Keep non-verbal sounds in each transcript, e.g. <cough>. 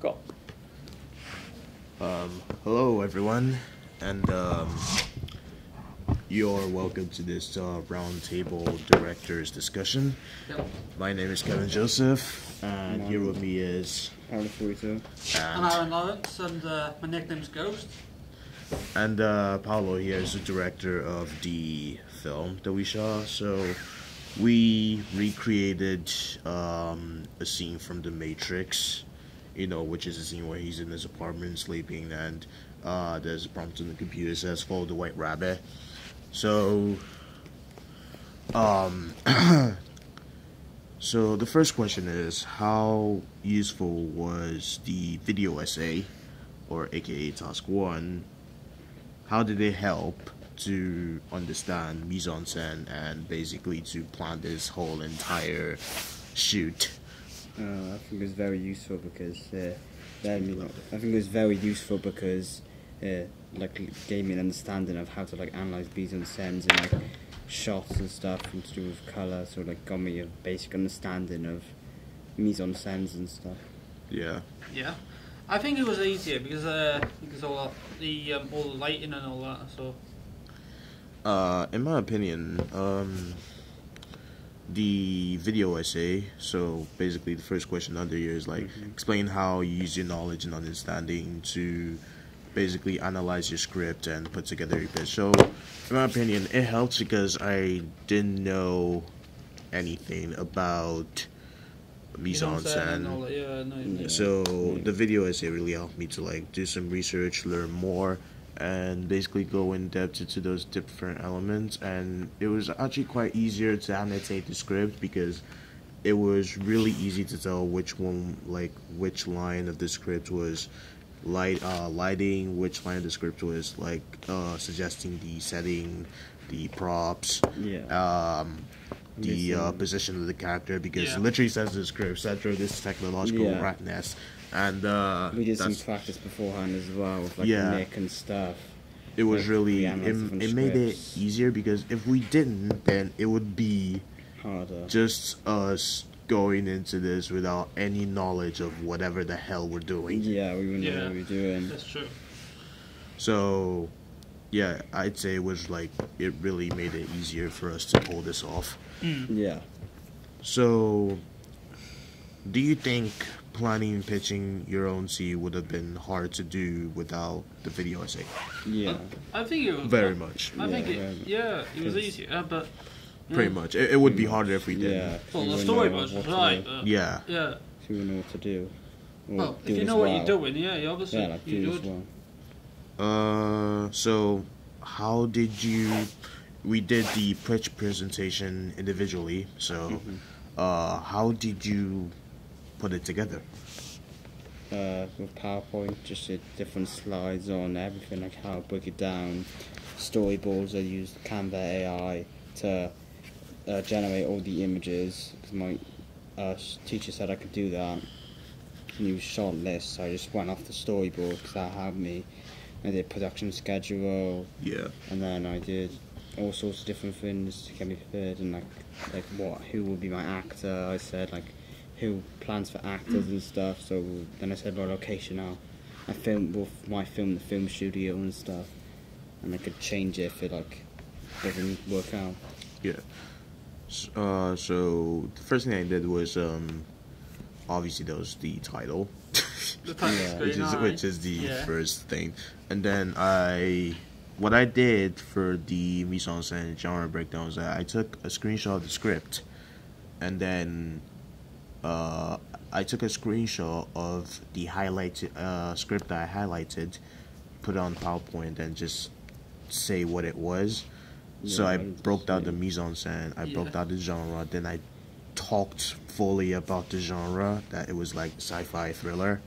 Go. Um, hello, everyone, and um, you're welcome to this uh, roundtable directors discussion. My name is Kevin Joseph, and here with me is Aaron Fruito. I'm and, Aaron Lawrence, and uh, my nickname's Ghost. and uh, Paolo here is the director of the film that we saw. So we recreated um, a scene from The Matrix, you know, which is a scene where he's in his apartment sleeping, and uh, there's a prompt on the computer that says "Follow the White Rabbit." So, um, <clears throat> so the first question is, how useful was the video essay, or AKA Task One? How did it help to understand mise en scène and basically to plan this whole entire shoot? Uh, I think it was very useful because uh, that, I think it was very useful because uh, like it gave me an understanding of how to like analyze mise en scènes and like shots and stuff and to do with color. So like got me a basic understanding of mise en scènes and stuff. Yeah. Yeah. I think it was easier because uh, because all that, the um, all the lighting and all that. So Uh, in my opinion, um, the video essay. So basically, the first question under here is like Mhm. explain how you use your knowledge and understanding to basically analyze your script and put together your pitch. So, in my opinion, it helps because I didn't know anything about mise en what I'm saying, and scène. all that, Yeah, no, no. Yeah. So the video essay really helped me to like do some research, learn more, and basically go in depth into those different elements. And it was actually quite easier to annotate the script because it was really easy to tell which one, like which line of the script was light, uh, lighting, which line of the script was like uh, suggesting the setting, the props, Yeah. um, the uh, position of the character because Yeah. literally says the script center this technological Yeah. rat nest and uh we did some practice beforehand as well with like Yeah. Nick and stuff. it was like, really it, it made it easier because if we didn't then it would be Harder. just us going into this without any knowledge of whatever the hell we're doing Yeah, we wouldn't know Yeah. what we were doing. that's true. so yeah i'd say it was like it really made it easier for us to pull this off Yeah. So, do you think planning and pitching your own scene would have been hard to do without the video essay? Yeah. I think it was Very much. I think Yeah, it, very much. yeah, it was 'Cause- easier, but yeah. Pretty much. It, it would be harder if we didn't. Yeah. Well, the story know was right. do. But, Yeah. Yeah. So we know what to do. Or Well, do if you know what well. you're doing, yeah, you obviously Yeah, like you do as would. well. Uh, so how did you? We did the pitch presentation individually. So, Mm-hmm. uh, how did you put it together? uh, with PowerPoint, just different slides on everything, like how I break it down. Storyboards, I used Canva AI to uh, generate all the images because my uh, teacher said I could do that. And use short lists, so I just went off the storyboard because that had me. I did production schedule, Yeah. and then I did all sorts of different things to get me prepared and like like what who will be my actor. I said like who plans for actors and stuff. So then I said well location now. I film with my film the film studio and stuff, and I could change it if it like doesn't work out. Yeah. S- Uh, so the first thing I did was um, obviously that was the title, <laughs> The title Yeah. which is aye. which is the Yeah. first thing, and then I, what I did for the mise en scène genre breakdown was that I took a screenshot of the script, and then, uh, I took a screenshot of the highlighted uh, script that I highlighted, put it on PowerPoint, and just say what it was. So Yeah, I I broke down the mise en scène. I broke down the genre. Then I talked fully about the genre that it was like sci-fi thriller.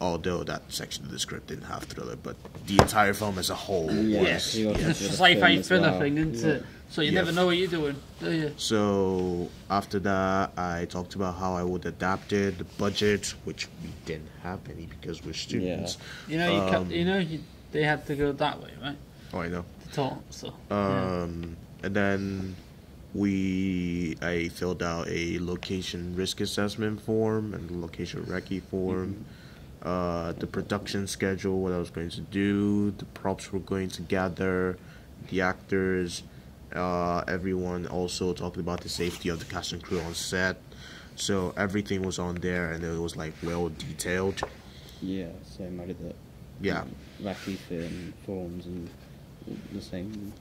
Although that section of the script didn't have thriller, but the entire film as a whole Yeah, was. he also yeah. It's did a a sci-fi thriller well. thing, isn't Yeah. it? So you Yeah. never know what you're doing, do you? So after that, I talked about how I would adapt it, the budget, which we didn't have any because we're students. You know, you, Um, ca- you know, you, they had to go that way, right? Oh, I know. To talk, so. Um, and then we I filled out a location risk assessment form and location recce form. Uh, the production schedule, what I was going to do, the props we're going to gather, the actors, uh, everyone also talked about the safety of the cast and crew on set. So everything was on there and it was like well detailed. Yeah, same I did that. Yeah. Wacky film forms and the same.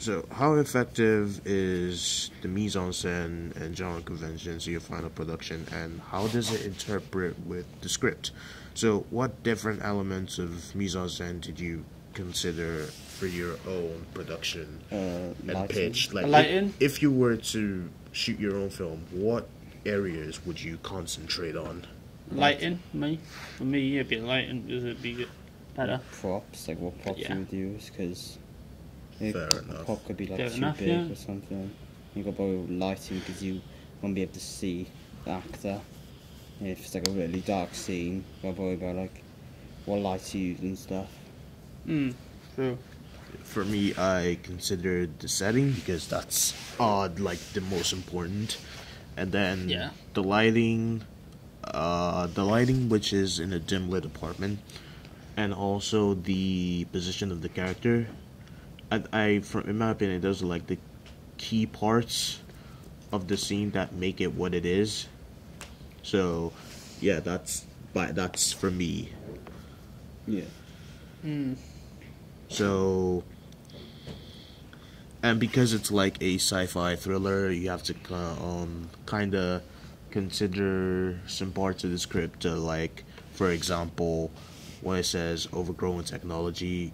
So, how effective is the mise en scène and genre conventions in your final production, and how does it interpret with the script? So, what different elements of mise en scène did you consider for your own production Uh, and lighting. pitch? Like, Lighting? If, if you were to shoot your own film, what areas would you concentrate on? Lighting, me. For me, it'd be lighting because it'd be better. props, like what props Yeah. you would use, because Fair a enough. prop could be like Fair too enough, big yeah. or something. You got to borrow lighting because you won't be able to see the actor. If it's like a really dark scene, you got to worry about like what lights you use and stuff. Mm, true. For me, I considered the setting because that's odd, like the most important, and then Yeah. the lighting, uh, the lighting which is in a dim lit apartment, and also the position of the character. I, I from in my opinion, those are like the key parts of the scene that make it what it is. So, yeah, that's but that's for me. Yeah. Mm. So, and because it's like a sci-fi thriller, you have to um kind of consider some parts of the script. Uh, like, for example, when it says overgrown technology,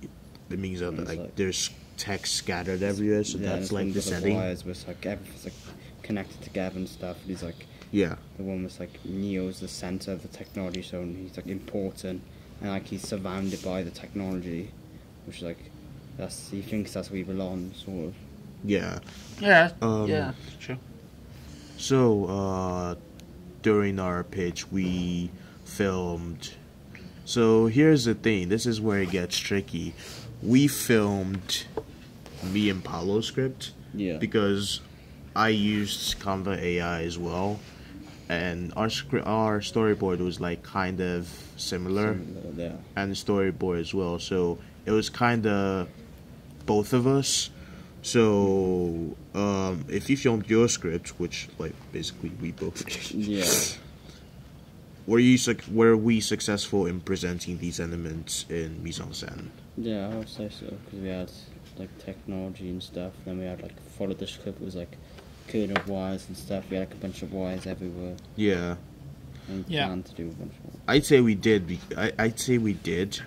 it means that like, like- there's text scattered everywhere. So yeah, that's like the things with setting. wires where it's like everything's like connected together and stuff. And he's like Yeah, the one was like Neo's the center of the technology, so he's like important and like he's surrounded by the technology, which is like that's he thinks that's where he belongs, sort of. yeah. Yeah, Um, yeah, true. So, uh, during our pitch, we filmed. So, here's the thing this is where it gets tricky. We filmed me and Paolo's script Yeah. because I used Canva AI as well. And our script, our storyboard was like kind of similar, Similar, yeah. and the storyboard as well. So it was kind of both of us. So um, if you filmed your script, which like basically we both, Yeah. Were you suc- were we successful in presenting these elements in mise en scène? Yeah, I would say so because we had like technology and stuff. Then we had like followed the script was like curtain of wires and stuff. We had like a bunch of wires everywhere, Yeah, and we Yeah. planned to do a bunch of. I'd say we did. be- I, I'd say we did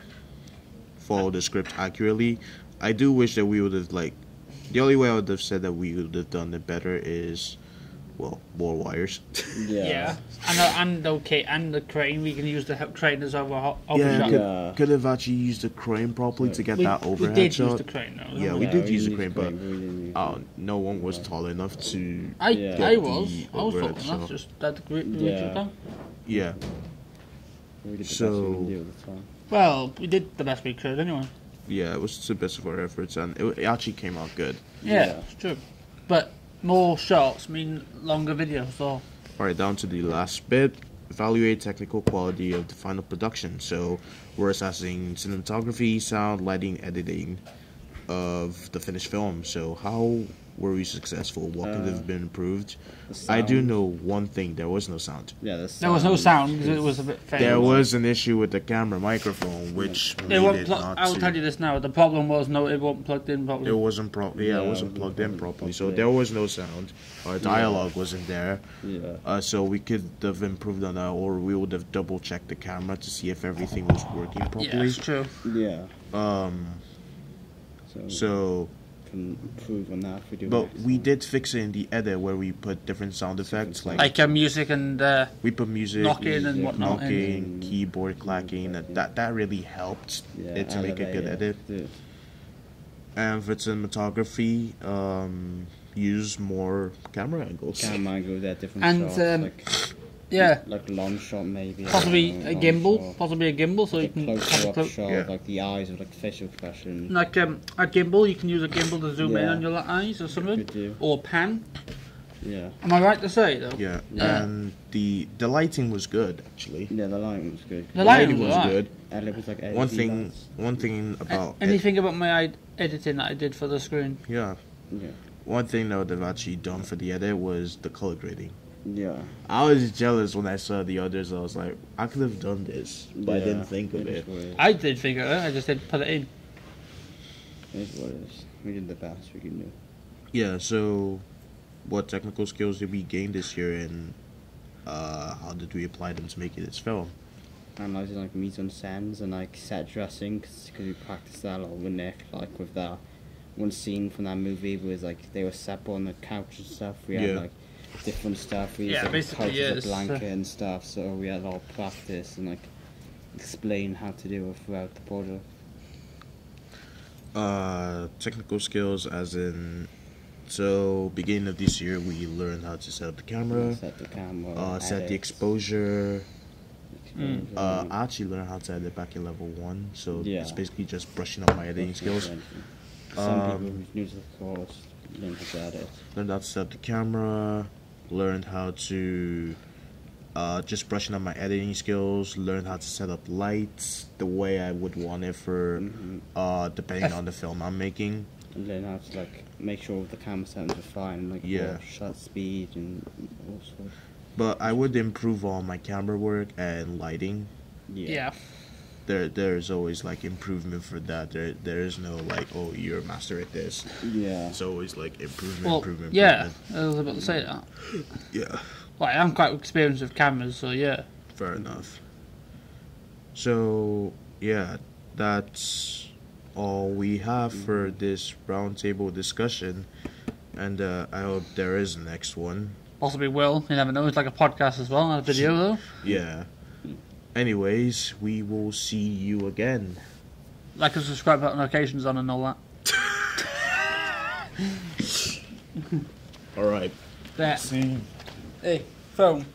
follow the script accurately. I do wish that we would have like. The only way I would have said that we would have done it better is, well, more wires. Yeah. Yeah, and uh, and okay, and the crane. We can use the he- crane as our ho- overshot. yeah, Yeah. could, could have actually used the crane properly to get we, that we did shot. use the crane though. Yeah, we Yeah, did use the used crane, but we uh, no one was tall enough to. I Yeah. I Get was the I was overhead talking. That's shot. just that the Yeah. took down. Yeah, we did the best so- we do at the. Well, we did the best we could anyway. yeah, it was the best of our efforts, and it, it actually came out good. Yeah, Yeah. it's true. But more shots mean longer videos. So All right, down to the last bit. Evaluate technical quality of the final production. So we're assessing cinematography, sound, lighting, editing of the finished film. So how were we successful? What could Uh, have been improved? I do know one thing: there was no sound. Yeah, the there was no sound because it is- was a bit faint. There was an issue with the camera microphone, which It made won't it pl- not I will to- tell you this now. The problem was no, it wasn't plugged in properly. It wasn't pro- yeah, Yeah, it it wasn't wasn't plugged in properly, so there was no sound. Our dialogue wasn't there, Yeah. uh, so we could have improved on that, or we would have double checked the camera to see if everything was working yeah, properly. it's true. Yeah. Um, So, so, can improve on that if we do. but we did fix it in the edit where we put different sound effects, like, Like uh, music and uh, we put music, knocking and whatnot. Knocking, and- keyboard clacking. That, that that really helped Yeah, it to make a good elevate edit. it. And for cinematography, um, use more camera angles. Camera angles, yeah, different And, shots. um, like, Yeah. like long shot maybe. Possibly know, a gimbal, shot. possibly a gimbal, so you can have closer a up shot, Yeah. like the eyes of like facial expression. like um, a gimbal. You can use a gimbal to zoom in on your eyes or something, Could do. or pan. Yeah. Am I right to say though? Yeah, Yeah. and the the lighting was good actually. Yeah, the lighting was good. The lighting was was alright. good. And it was like One thing, lights. one thing A- about it- anything about my ed- editing that I did for the screen? yeah, Yeah. one thing though they've actually done for the edit was the color grading. Yeah. I was jealous when I saw the others. I was like, I could have done this, but I didn't think of is it. what it is. I did figure it out. I just didn't put it in. It is what it is. We did the best we could do. Yeah. So, what technical skills did we gain this year, and uh, how did we apply them to make it this film? Analyzing like mise en scènes and like set dressing because we practiced that a lot with Nick. Like with that one scene from that movie was like they were set on the couch and stuff. We had Yeah. like different stuff. We used Yeah, like, basically, couch yeah, a uh, blanket and stuff. So we had a lot of practice and like explain how to do it throughout the project. Uh, technical skills, as in, so beginning of this year, we learned how to set up the camera, set the camera. uh, set the exposure. exposure, Uh, I actually learned how to edit back in level one, so Yeah. it's basically just brushing up my editing skills. Some Um, people who's new to the course learn how to edit. Learned how to set up the camera, learned how to uh, just brushing up my editing skills, learned how to set up lights the way I would want it for Mhm. uh, depending on the film I'm making. And learn how to like make sure the camera settings are fine, like Yeah. yeah. shut speed and all sorts. But I would improve on my camera work and lighting. Yeah. Yeah. There, there's always like improvement for that. There, there is no like, oh, you're a master at this. Yeah. It's always like improvement, Well, improvement, yeah. improvement. I was about to say that. Yeah. Like, I'm quite experienced with cameras, so yeah. Fair enough. So yeah, that's all we have for this roundtable discussion, and uh, I hope there is a next one. Possibly will. You never know. It's like a podcast as well, not a video though. Yeah. Anyways, we will see you again. Like and subscribe, button notifications on and all that. <laughs> All right. There. See. Hey, phone.